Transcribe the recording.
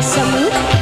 Samuk